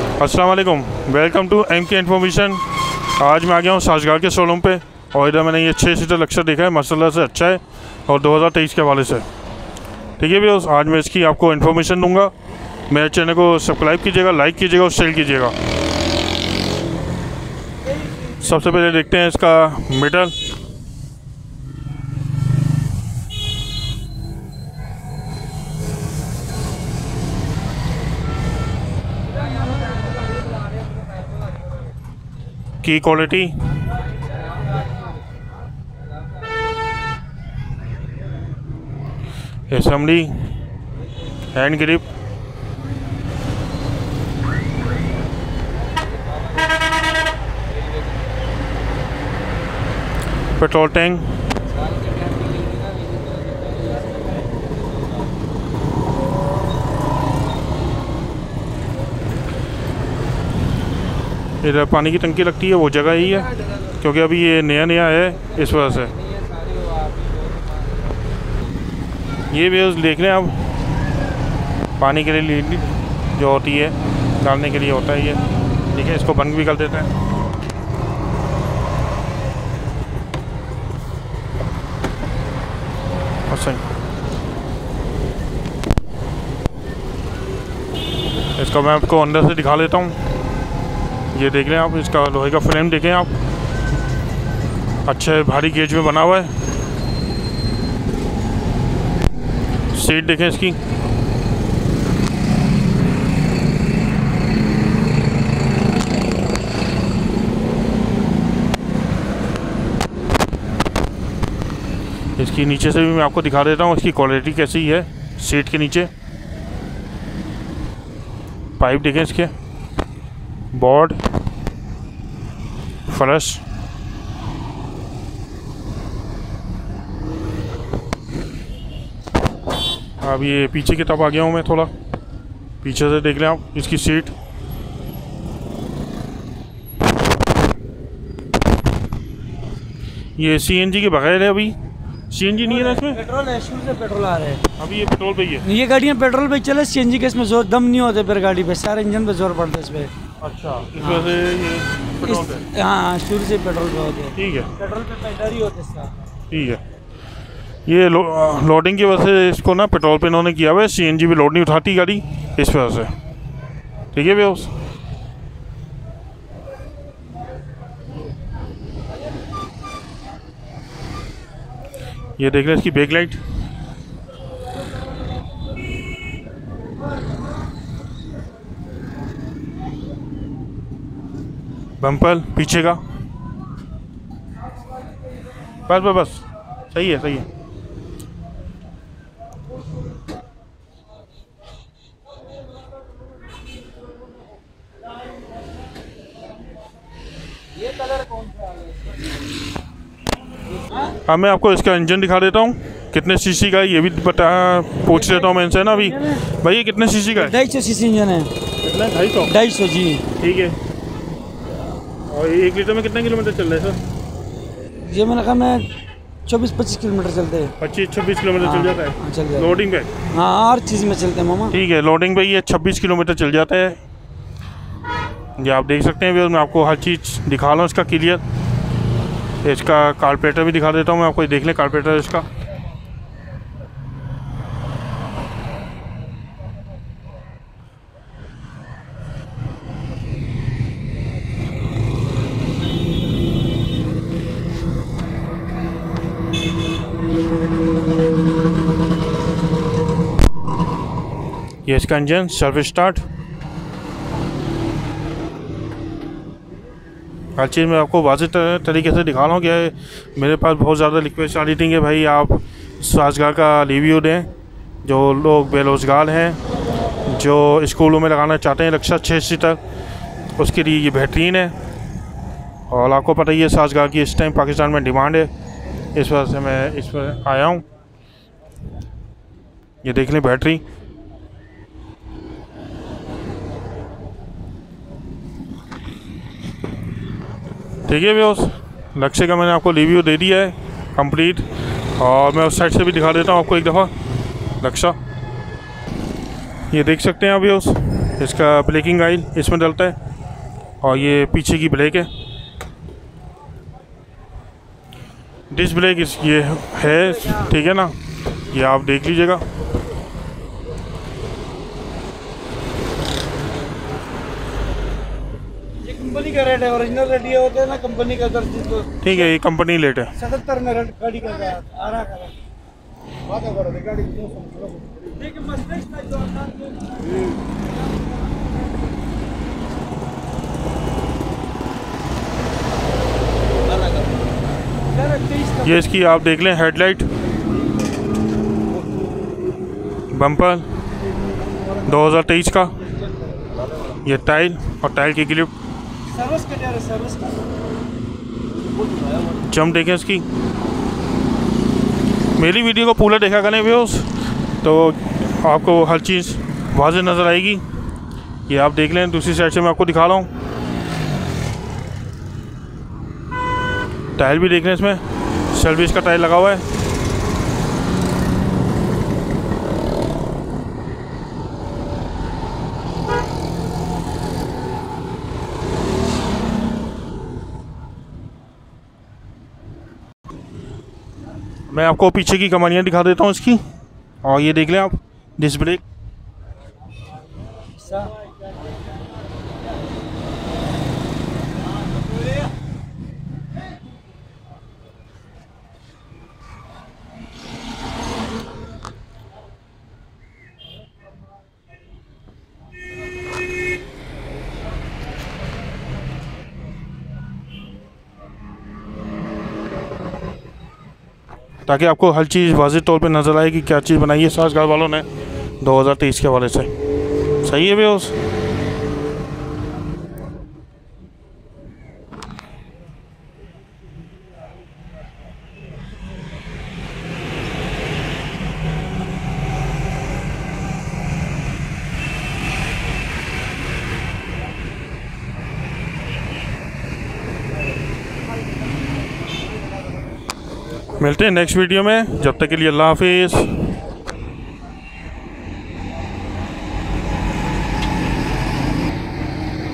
वालेकुम welcome to M K information आज मैं आ गया हूँ साजगार के शोरूम पे और इधर मैंने ये छः सीटर लक्ष्य देखा है मसला से अच्छा है और 2023 के हवाले से। ठीक है भैया आज मैं इसकी आपको इन्फॉर्मेशन दूँगा। मेरे चैनल को सब्सक्राइब कीजिएगा लाइक कीजिएगा और शेयर कीजिएगा। सबसे पहले देखते हैं इसका मीटर की quality assembly hand grip petrol tank इधर पानी की टंकी लगती है, वो जगह ही है, क्योंकि अभी ये नया नया है, इस वजह से। ये उस देख लें आप? पानी के लिए जो होती है, डालने के लिए होता है ये। ठीक है, इसको बंद भी कर देते हैं। सही। इसका मैं आपको अंदर से दिखा लेता हूँ। ये देख लें आप, इसका लोहे का फ्रेम देखें आप। अच्छे भारी गेज में बना हुआ है। सीट देखें इसकी। इसकी नीचे से भी मैं आपको दिखा देता हूँ, इसकी क्वालिटी कैसी है, सीट के नीचे। पाइप देखें इसके। बोर्ड फ्लश अब ये पीछे की तरफ़ आ गया हूँ मैं थोड़ा। पीछे से देख लें आप इसकी सीट। ये सीएनजी के बगैर है अभी। सीएनजी नहीं है ना इसमें? पेट्रोल है शुरू से पेट्रोल आ रहा है। अभी ये पेट्रोल पे ही है। ये गाड़ियाँ पेट्रोल पे चले सीएनजी के इसमें ज़ोर दम नहीं होते फिर गाड़ी पे सारे इंजन पे ज़ोर पड़ता है इस पे। अच्छा। इस वजह से ये पेट्रोल पे। हाँ शुरू से पेट्रोल पे होते हैं। ठीक है। पेट्रोल पे पैदल ही होते ठीक है। ये लो, लोडिंग की वजह से इसको ना पेट्रोल पे इन्होंने किया हुआ है। सीएनजी भी लोड नहीं उठाती गाड़ी इस वजह से। ठीक है भैया उस ये देख रहे हैं इसकी बैक लाइट बम्पर पीछे का। बस बस बस। सही है सही है। हाँ मैं आपको इसका इंजन दिखा देता हूँ। कितने सीसी का है ये भी बता पूछ लेता हूँ मैं इनसे ना अभी। भाई ये कितने सीसी का है? ढाई सौ सीसी इंजन है। कितना? ढाई सौ? ढाई सौ जी। ठीक है। और एक लीटर में कितना किलोमीटर चल रहा है सर? ये मैंने कहा मैं चौबीस पच्चीस किलोमीटर चलते हैं। पच्चीस छब्बीस किलोमीटर चल जाता है? चल जाता है। लोडिंग पे? हाँ हर चीज़ में चलते हैं मामा। ठीक है लोडिंग पे ये छब्बीस किलोमीटर चल जाता है। ये आप देख सकते हैं भैया मैं आपको हर चीज़ दिखा रहा हूँ इसका क्लियर इसका कारपेटर भी दिखा देता हूँ मैं आपको देख लें कारपेटर इसका। ये इसका इंजन सेल्फ स्टार्ट हर चीज़ मैं आपको वाज तरीके से दिखा रहा हूँ कि मेरे पास बहुत ज़्यादा रिक्वेस्ट आ रही थी कि भाई आप साजगार का रिव्यू दें, जो लोग बेरोज़गार हैं, जो स्कूलों में लगाना चाहते हैं रक्षा छः सी तक, उसके लिए ये बेहतरीन है। और आपको पता ही है साजगार की इस टाइम पाकिस्तान में डिमांड है। इस वजह से मैं इस पर आया हूँ। ये देख लें बैटरी ठीक है उस लक्ष्य का मैंने आपको रिव्यू दे दिया है कंप्लीट और मैं उस साइड से भी दिखा देता हूँ आपको एक दफ़ा लक्ष्य ये देख सकते हैं अभी उस इसका ब्रेकिंग आइल इसमें डलता है, और ये पीछे की ब्रेक है। डिस्क ब्रेक इस, ये है, ठीक है ना? ये आप देख लीजिएगा। कंपनी का रेट है ओरिजिनल रेट ये होता है ना कंपनी का तो ठीक है ये कंपनी लेट है। सतहत्तर में रेट गाड़ी का आ रहा है है। का ये इसकी आप देख लें हेडलाइट बम्पर 2023 का ये टाइल और टाइल की क्लिप सर्विस का है सर्विस जम देखें इसकी मेरी वीडियो को पूरा देखा करें व्यूस तो आपको हर चीज़ वाजह नज़र आएगी। ये आप देख लें, दूसरी साइड से मैं आपको दिखा रहा हूँ। टायर भी देख लें इसमें। सर्विस का टायर लगा हुआ है। मैं आपको पीछे की कमानियाँ दिखा देता हूँ इसकी। और ये देख लें आप डिस्क ब्रेक ताकि आपको हर चीज़ वाज तौर पर नज़र आए कि क्या चीज़ बनाई है। साजगार वालों ने 2023 के हवाले से। सही है भैया मिलते हैं नेक्स्ट वीडियो में। जब तक के लिए अल्लाह हाफिज़।